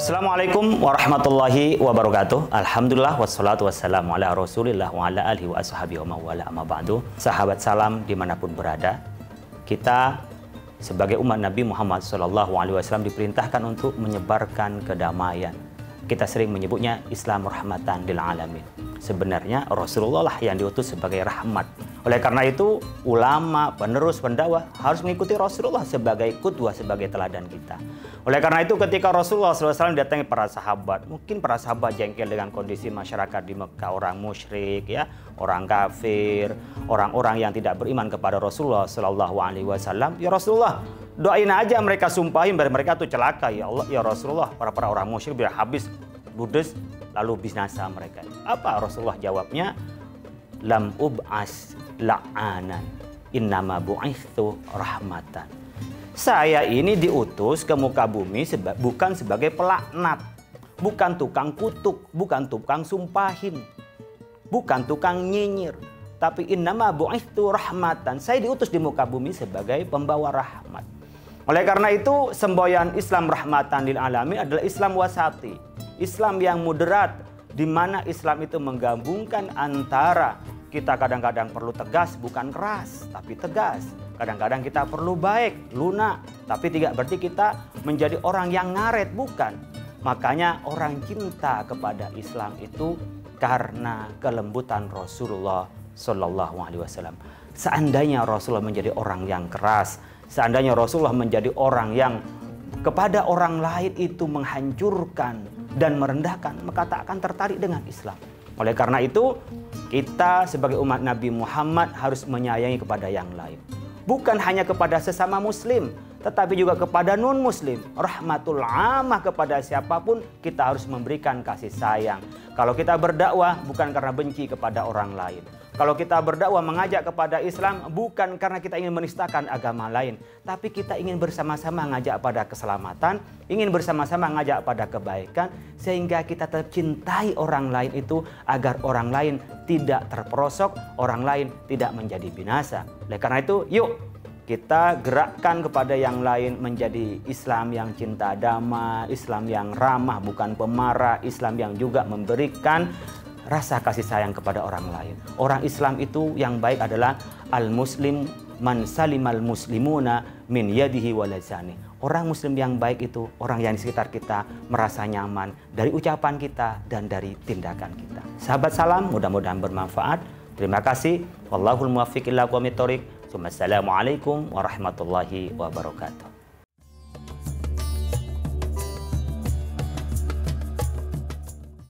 Assalamualaikum warahmatullahi wabarakatuh. Alhamdulillah wassalatu wassalamu ala rasulillah wa ala alihi wa ashabihi wa mawala amma ba'du. Sahabat salam di mana pun berada. Kita sebagai umat Nabi Muhammad SAW diperintahkan untuk menyebarkan kedamaian. Kita sering menyebutnya Islam rahmatan lil alamin. Sebenarnya Rasulullah lah yang diutus sebagai rahmat oleh karena itu, ulama, penerus, pendakwah harus mengikuti Rasulullah sebagai kudwah, sebagai teladan kita. Oleh karena itu, ketika Rasulullah SAW datangi para sahabat, mungkin para sahabat jengkel dengan kondisi masyarakat di Mekah, orang musyrik, ya, orang kafir, orang-orang yang tidak beriman kepada Rasulullah SAW. Ya Rasulullah, doain aja mereka sumpahin biar mereka tuh celaka ya Allah, ya Rasulullah, para para orang musyrik biar habis ludes lalu binasa mereka. Apa Rasulullah jawabnya? lam ub'as la'anan innama bu'ithu rahmatan saya ini diutus ke muka bumi seba bukan sebagai pelaknat bukan tukang kutuk bukan tukang sumpahin bukan tukang nyinyir tapi innama bu'ithu rahmatan saya diutus di muka bumi sebagai pembawa rahmat oleh karena itu semboyan Islam rahmatan lil alamin adalah Islam wasati Islam yang moderat di mana Islam itu menggabungkan antara kita kadang-kadang perlu tegas bukan keras tapi tegas. Kadang-kadang kita perlu baik, lunak, tapi tidak berarti kita menjadi orang yang ngaret bukan. Makanya orang cinta kepada Islam itu karena kelembutan Rasulullah Shallallahu Alaihi Wasallam. Seandainya Rasulullah menjadi orang yang keras, seandainya Rasulullah menjadi orang yang kepada orang lain itu menghancurkan dan merendahkan, maka tak akan tertarik dengan Islam. Oleh karena itu, kita sebagai umat Nabi Muhammad harus menyayangi kepada yang lain. Bukan hanya kepada sesama muslim, tetapi juga kepada non-muslim. Rahmatul amah kepada siapa pun kita harus memberikan kasih sayang. Kalau kita berdakwah bukan karena benci kepada orang lain. Kalau kita berdakwah mengajak kepada Islam bukan karena kita ingin menistakan agama lain, tapi kita ingin bersama-sama mengajak pada keselamatan, ingin bersama-sama mengajak pada kebaikan sehingga kita tetap cintai orang lain itu agar orang lain tidak terperosok, orang lain tidak menjadi binasa. Oleh karena itu, yuk kita gerakkan kepada yang lain menjadi Islam yang cinta damai, Islam yang ramah bukan pemarah, Islam yang juga memberikan rasa kasih sayang kepada orang lain. Orang Islam itu yang baik adalah al-muslim man salimal muslimuna min yadihi wa Orang muslim yang baik itu orang yang di sekitar kita merasa nyaman dari ucapan kita dan dari tindakan kita. Sahabat salam, mudah-mudahan bermanfaat. Terima kasih. Wallahul muwaffiq ila Assalamualaikum warahmatullahi wabarakatuh.